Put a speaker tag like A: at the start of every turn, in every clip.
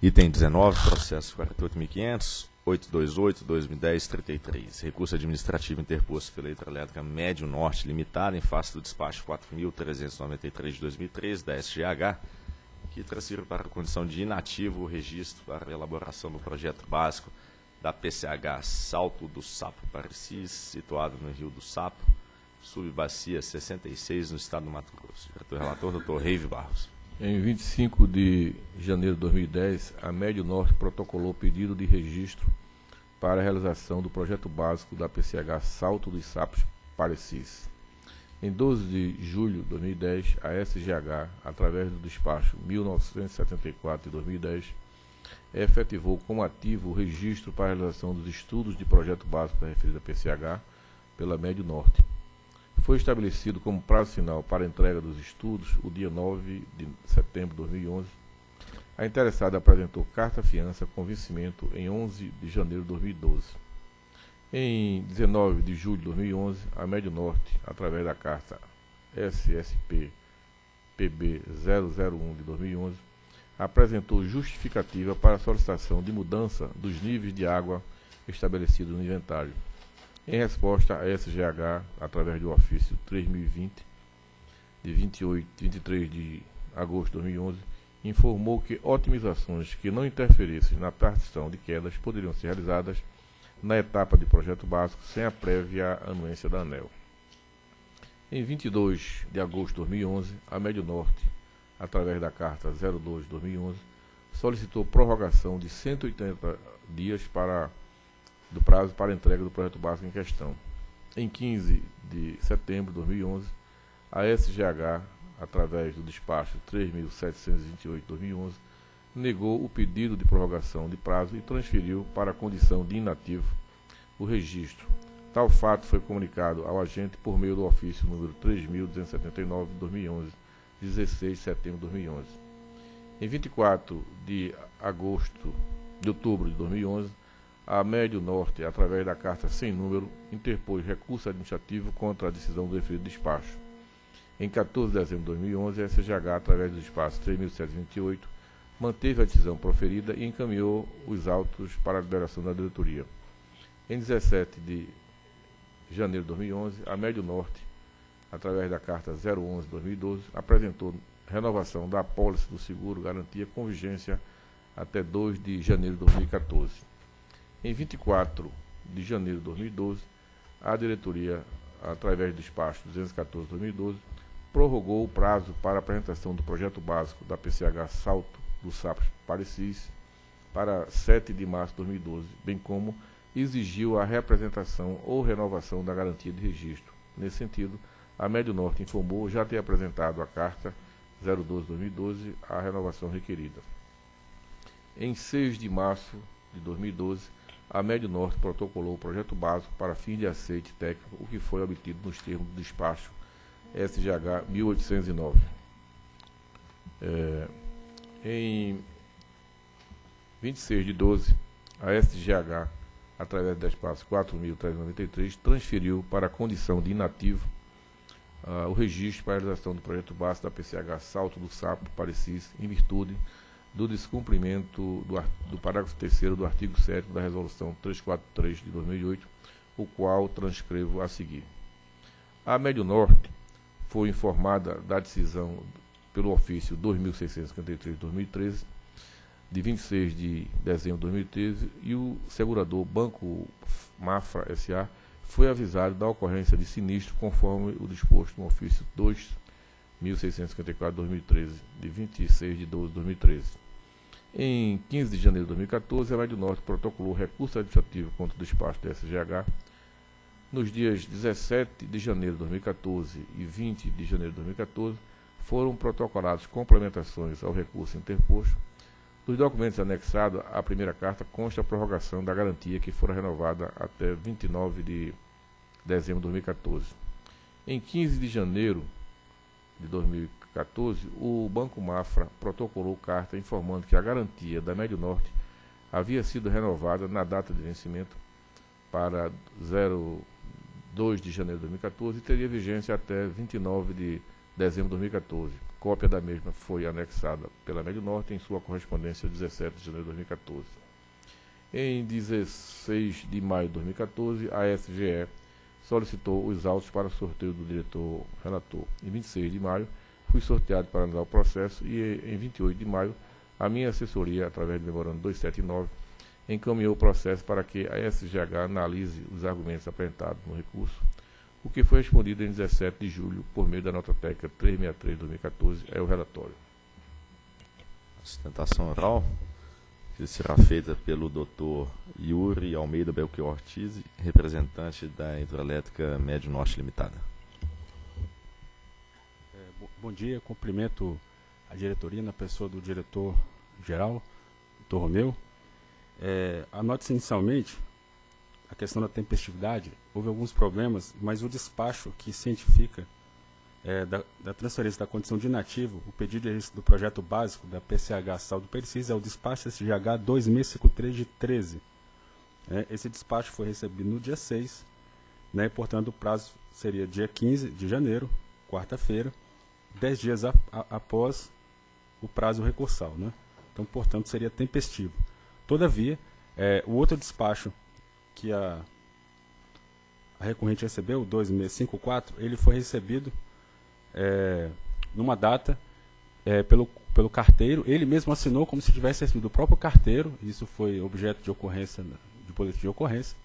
A: Item 19, processo 48.500, 828-2010-33. Recurso administrativo interposto pela Hidrelétrica Médio Norte Limitada em face do despacho 4.393 de 2013 da SGH, que transfere para a condição de inativo o registro para a elaboração do projeto básico da PCH Salto do Sapo Parecis, situado no Rio do Sapo, subbacia 66, no estado do Mato Grosso. Diretor relator, doutor Reive Barros.
B: Em 25 de janeiro de 2010, a Médio Norte protocolou pedido de registro para a realização do projeto básico da PCH Salto dos Sapos Parecis. Em 12 de julho de 2010, a SGH, através do despacho 1974 de 2010, efetivou como ativo o registro para a realização dos estudos de projeto básico da referida PCH pela Médio Norte. Foi estabelecido como prazo final para entrega dos estudos o dia 9 de setembro de 2011. A interessada apresentou carta-fiança com vencimento em 11 de janeiro de 2012. Em 19 de julho de 2011, a Médio Norte, através da carta SSP PB 001 de 2011, apresentou justificativa para a solicitação de mudança dos níveis de água estabelecidos no inventário. Em resposta à SGH, através do ofício 3020, de 28, 23 de agosto de 2011, informou que otimizações que não interferissem na partição de quedas poderiam ser realizadas na etapa de projeto básico sem a prévia anuência da ANEL. Em 22 de agosto de 2011, a Médio Norte, através da Carta 02 de 2011, solicitou prorrogação de 180 dias para, do prazo para entrega do projeto básico em questão. Em 15 de setembro de 2011, a SGH, através do despacho 3.728 de 2011, negou o pedido de prorrogação de prazo e transferiu para a condição de inativo o registro. Tal fato foi comunicado ao agente por meio do ofício número 3.279 de 2011, 16 de setembro de 2011. Em 24 de agosto de outubro de 2011, a Médio Norte, através da carta sem número, interpôs recurso administrativo contra a decisão do referido despacho. Em 14 de dezembro de 2011, a SGH, através do despacho 3.728, manteve a decisão proferida e encaminhou os autos para a liberação da diretoria. Em 17 de janeiro de 2011, a Médio Norte, através da Carta 011-2012, apresentou renovação da apólice do seguro garantia com vigência até 2 de janeiro de 2014. Em 24 de janeiro de 2012, a diretoria, através do despacho 214-2012, prorrogou o prazo para apresentação do projeto básico da PCH Salto do SAPS Parecis para 7 de março de 2012, bem como exigiu a representação ou renovação da garantia de registro. Nesse sentido, a Médio Norte informou já ter apresentado a carta 012-2012 a renovação requerida. Em 6 de março de 2012, a Médio Norte protocolou o projeto básico para fim de aceite técnico, o que foi obtido nos termos do despacho SGH 1809. É, em 26 de 12, a SGH, através do espaço 4.393, transferiu para a condição de inativo uh, o registro para a realização do projeto básico da PCH Salto do Sapo Parecis, em virtude do descumprimento do, do parágrafo 3 do artigo 7 da Resolução 343 de 2008, o qual transcrevo a seguir. A Médio Norte foi informada da decisão pelo ofício 2653-2013, de 26 de dezembro de 2013, e o segurador Banco Mafra S.A. foi avisado da ocorrência de sinistro conforme o disposto no ofício 2 1654 2013, de 26 de 12 de 2013. Em 15 de janeiro de 2014, a Rádio Norte protocolou recurso administrativo contra o despacho da SGH. Nos dias 17 de janeiro de 2014 e 20 de janeiro de 2014, foram protocoladas complementações ao recurso interposto. Dos documentos anexados à primeira carta consta a prorrogação da garantia que fora renovada até 29 de dezembro de 2014. Em 15 de janeiro de 2014, o Banco Mafra protocolou carta informando que a garantia da Médio Norte havia sido renovada na data de vencimento para 02 de janeiro de 2014 e teria vigência até 29 de dezembro de 2014. Cópia da mesma foi anexada pela Médio Norte em sua correspondência 17 de janeiro de 2014. Em 16 de maio de 2014, a SGE solicitou os autos para sorteio do diretor relator. Em 26 de maio, fui sorteado para analisar o processo e em 28 de maio, a minha assessoria, através do memorando 279, encaminhou o processo para que a SGH analise os argumentos apresentados no recurso o que foi respondido em 17 de julho por meio da nota técnica 363 de 2014 é o relatório.
A: Sustentação oral que será feita pelo Dr. Yuri Almeida Belchior Ortiz, representante da Hidrelétrica Médio Norte Limitada.
C: É, bom dia, cumprimento a diretoria na pessoa do diretor geral, Dr. Romeu. É, Anote-se inicialmente a questão da tempestividade, houve alguns problemas, mas o despacho que cientifica é, da, da, transferência da condição de inativo, o pedido de registro do projeto básico da PCH Sal do Percis é o despacho SGH 2653 de 13. É, esse despacho foi recebido no dia 6, né, portanto o prazo seria dia 15 de janeiro, quarta-feira, 10 dias a, a, após o prazo recursal. Né? Então, portanto, seria tempestivo. Todavia, é, o outro despacho que a, a recorrente recebeu, 2654, ele foi recebido é, numa data é, pelo, pelo carteiro. Ele mesmo assinou como se tivesse recebido o próprio carteiro. Isso foi objeto de ocorrência, de boletim de ocorrência.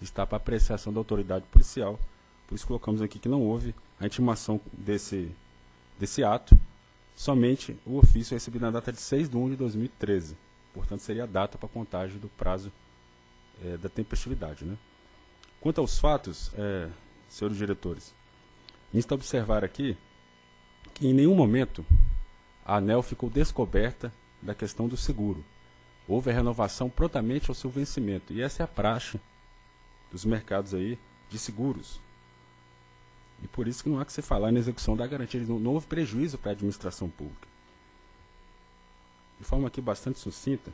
C: Está para apreciação da autoridade policial. Por isso colocamos aqui que não houve a intimação desse, desse ato. Somente o ofício recebido na data de 6 de 1 de 2013. Portanto, seria a data para contagem do prazo é, da tempestividade. Né? Quanto aos fatos, é, senhores diretores, insta observar aqui que em nenhum momento a ANEL ficou descoberta da questão do seguro. Houve a renovação prontamente ao seu vencimento. E essa é a praxe dos mercados aí de seguros. E por isso que não há que se falar na execução da garantia. Não houve prejuízo para a administração pública. De forma aqui bastante sucinta,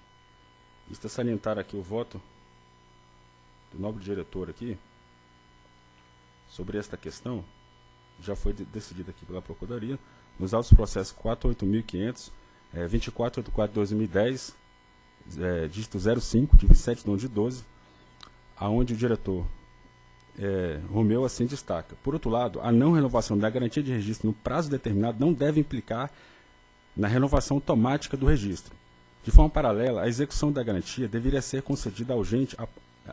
C: está salientar aqui o voto do nobre diretor aqui, sobre esta questão, já foi de, aqui pela Procuradoria, nos autos processos 48500, é, 2484 de 2010, é, dígito 05, de 27 de 11 de 12, aonde o diretor é, Romeu assim destaca. Por outro lado, a não renovação da garantia de registro no prazo determinado não deve implicar na renovação automática do registro. De forma paralela, a execução da garantia deveria ser concedida ao agente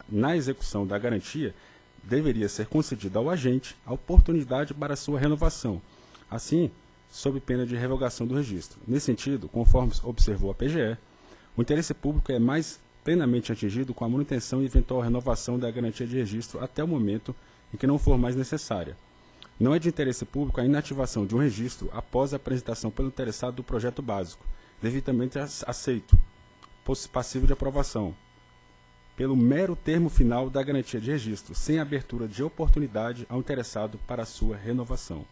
C: na execução da garantia, deveria ser concedida ao agente a oportunidade para sua renovação, assim, sob pena de revogação do registro. Nesse sentido, conforme observou a PGE, o interesse público é mais plenamente atingido com a manutenção e eventual renovação da garantia de registro até o momento em que não for mais necessária. Não é de interesse público a inativação de um registro após a apresentação pelo interessado do projeto básico, devidamente aceito, passível de aprovação, pelo mero termo final da garantia de registro, sem abertura de oportunidade ao interessado para sua renovação.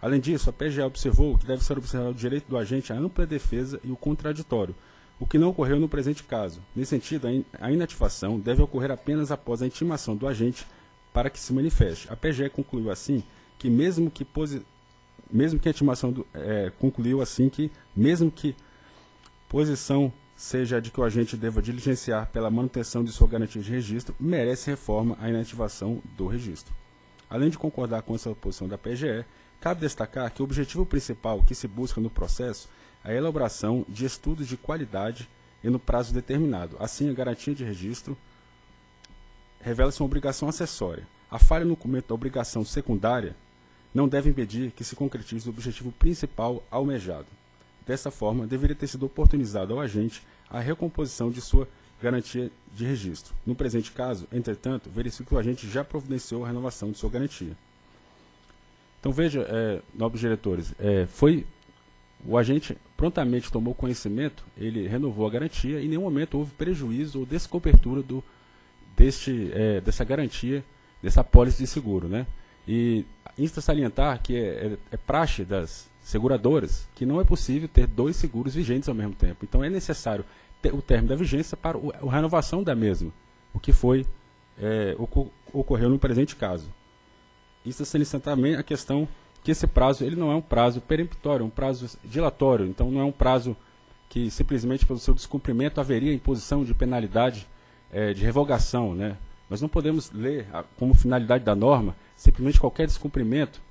C: Além disso, a PGA observou que deve ser observado o direito do agente à ampla defesa e o contraditório, o que não ocorreu no presente caso. Nesse sentido, a inativação deve ocorrer apenas após a intimação do agente para que se manifeste. A PGE concluiu assim que mesmo que posi mesmo que a intimação do, é, concluiu assim que mesmo que posição seja a de que o agente deva diligenciar pela manutenção de sua garantia de registro, merece reforma a inativação do registro. Além de concordar com essa posição da PGE, cabe destacar que o objetivo principal que se busca no processo é a elaboração de estudos de qualidade e no prazo determinado. Assim, a garantia de registro revela-se uma obrigação acessória. A falha no cumprimento da obrigação secundária não deve impedir que se concretize o objetivo principal almejado. Dessa forma, deveria ter sido oportunizado ao agente a recomposição de sua garantia de registro. No presente caso, entretanto, verifica que o agente já providenciou a renovação de sua garantia. Então veja, é, nobres diretores, é, foi o agente prontamente tomou conhecimento, ele renovou a garantia e em nenhum momento houve prejuízo ou descobertura do, deste, é, dessa garantia, dessa apólice de seguro. Né? E insta salientar que é, é, é praxe das seguradoras que não é possível ter dois seguros vigentes ao mesmo tempo. Então é necessário o término da vigência para a renovação da mesma, o que foi é, ocorreu no presente caso. Isso salienta também a questão que esse prazo ele não é um prazo peremptório, é um prazo dilatório. Então, não é um prazo que simplesmente pelo seu descumprimento haveria imposição de penalidade é, de revogação. Né? Nós não podemos ler como finalidade da norma simplesmente qualquer descumprimento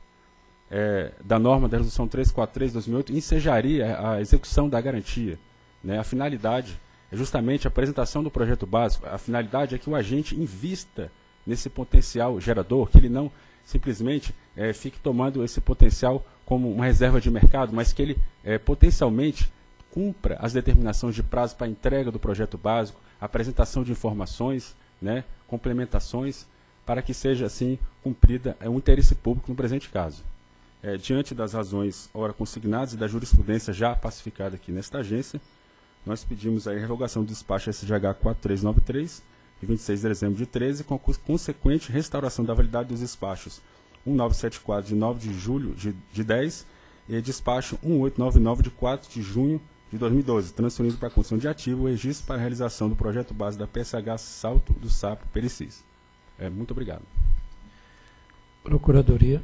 C: é, da norma da Resolução 343 de 2008 ensejaria a execução da garantia. Né? A finalidade é justamente a apresentação do projeto básico. A finalidade é que o agente invista nesse potencial gerador, que ele não simplesmente é, fique tomando esse potencial como uma reserva de mercado, mas que ele é, potencialmente cumpra as determinações de prazo para entrega do projeto básico, apresentação de informações, né, complementações, para que seja assim cumprida é, um interesse público no presente caso. É, diante das razões ora consignadas e da jurisprudência já pacificada aqui nesta agência, nós pedimos a revogação do despacho SGH 4393 de 26 de dezembro de 13, com a consequente restauração da validade dos despachos 1974 de 9 de julho de, de 10 e despacho 1899 de 4 de junho de 2012, transferindo para a construção de ativo o registro para a realização do projeto base da PSH Salto do Sapo Pericis. É, muito obrigado.
D: Procuradoria.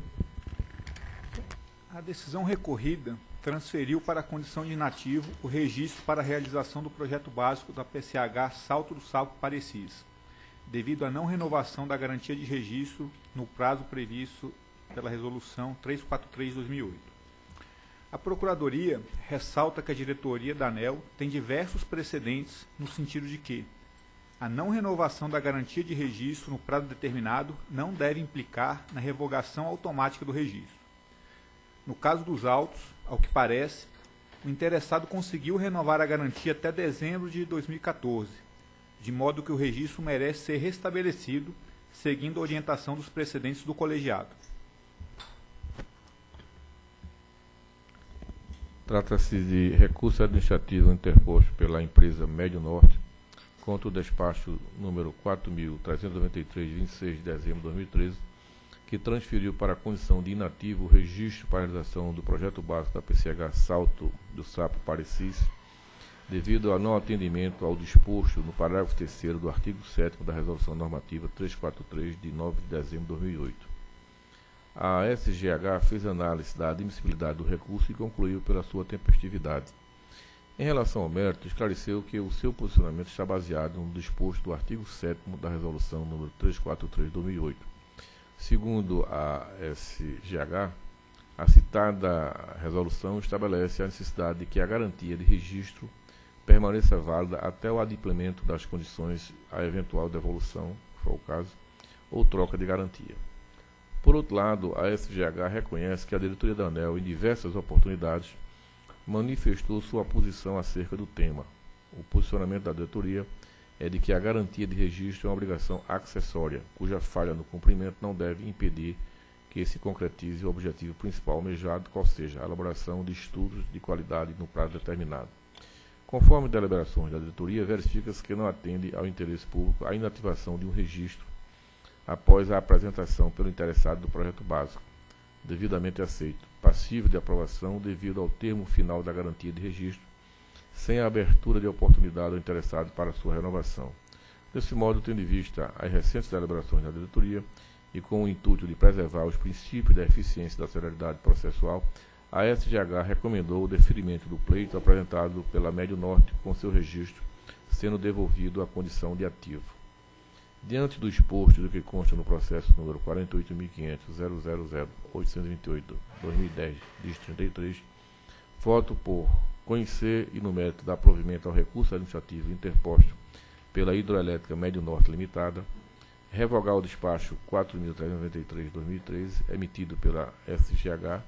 E: A decisão recorrida transferiu para a condição de inativo o registro para a realização do projeto básico da PCH Salto do Sapo Parecis, devido à não renovação da garantia de registro no prazo previsto pela Resolução 343-2008. A Procuradoria ressalta que a diretoria da ANEL tem diversos precedentes no sentido de que a não renovação da garantia de registro no prazo determinado não deve implicar na revogação automática do registro. No caso dos autos, ao que parece, o interessado conseguiu renovar a garantia até dezembro de 2014, de modo que o registro merece ser restabelecido, seguindo a orientação dos precedentes do colegiado.
B: Trata-se de recurso administrativo interposto pela empresa Médio Norte contra o despacho número 4.393, de 26 de dezembro de 2013, que transferiu para a condição de inativo o registro para a realização do projeto básico da PCH Salto do Sapo Parecis, devido ao não atendimento ao disposto no parágrafo 3 do artigo 7 da Resolução Normativa 343, de 9 de dezembro de 2008. A SGH fez análise da admissibilidade do recurso e concluiu pela sua tempestividade. Em relação ao mérito, esclareceu que o seu posicionamento está baseado no disposto do artigo 7 da Resolução número 343 de 2008 Segundo a SGH, a citada resolução estabelece a necessidade de que a garantia de registro permaneça válida até o adimplemento das condições à eventual devolução, se for o caso, ou troca de garantia. Por outro lado, a SGH reconhece que a diretoria da ANEL, em diversas oportunidades, manifestou sua posição acerca do tema. O posicionamento da diretoria é de que a garantia de registro é uma obrigação acessória, cuja falha no cumprimento não deve impedir que se concretize o objetivo principal almejado, qual seja a elaboração de estudos de qualidade no prazo determinado. Conforme deliberações da diretoria, verifica-se que não atende ao interesse público a inativação de um registro após a apresentação pelo interessado do projeto básico, devidamente aceito, passível de aprovação devido ao termo final da garantia de registro sem a abertura de oportunidade ao interessado para sua renovação. Desse modo, tendo em vista as recentes deliberações da diretoria e com o intuito de preservar os princípios da eficiência e da celeridade processual, a SGH recomendou o deferimento do pleito apresentado pela Médio Norte com seu registro, sendo devolvido à condição de ativo. Diante do exposto do que consta no processo número 48.500.000.828.2010, dígito 33, voto por conhecer e no mérito dar provimento ao recurso administrativo interposto pela Hidroelétrica Médio Norte Limitada, revogar o despacho 4.393-2013, emitido pela SGH,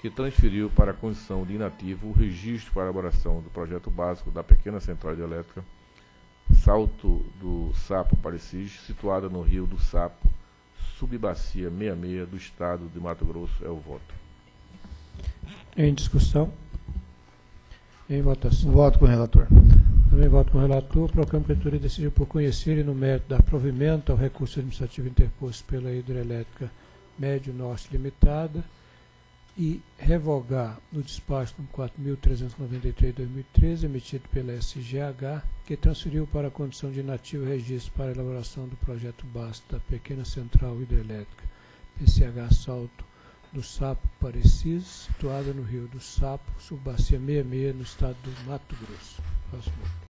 B: que transferiu para a condição de inativo o registro para elaboração do projeto básico da pequena central hidrelétrica Salto do Sapo Parecis, situada no Rio do Sapo, subbacia 66 do Estado de Mato Grosso. É o voto.
D: Em discussão. Em votação.
F: Voto com o relator.
D: Também voto com o relator. Proclamo que a diretoria decidiu por conhecer e no mérito dar provimento ao recurso administrativo interposto pela Hidrelétrica Médio Norte Limitada e revogar o despacho 4.393-2013, emitido pela SGH, que transferiu para a condição de nativo registro para elaboração do projeto básico da pequena central hidrelétrica PCH Salto do Sapo Parecis, situada no Rio do Sapo, subbacia 66, no estado do Mato Grosso. Próximo.